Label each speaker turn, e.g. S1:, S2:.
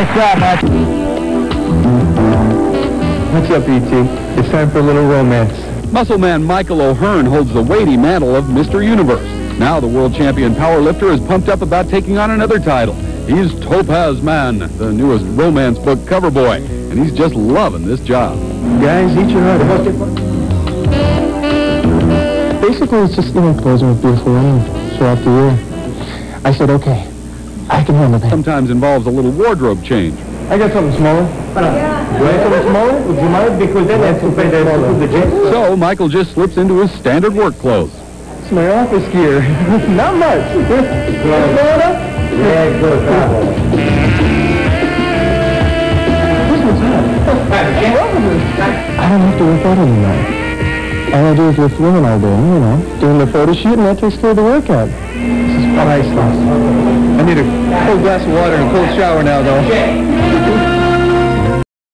S1: Nice job, Mike.
S2: What's up, E.T.? It's time for a little romance.
S3: Muscle man Michael O'Hearn holds the weighty mantle of Mr. Universe. Now the world champion powerlifter is pumped up about taking on another title. He's Topaz Man, the newest romance book cover boy, and he's just loving this job.
S2: Guys, eat your heart out. Basically, it's just, you know, posing with beautiful women throughout the year. I said, okay, I can handle that.
S3: Sometimes involves a little wardrobe change.
S2: I got something smaller. Yeah. You want something smaller? Would you mind? Because then I have to pay the, the gym.
S3: So Michael just slips into his standard work clothes.
S2: It's my office gear. Not much. Florida? Yeah, good. This one's hot. I don't have to work out anymore. All I do is lift women all day, you know, doing the photo shoot, and that takes care of the workout. This is priceless. I need a cold glass of water and a cold shower now, though.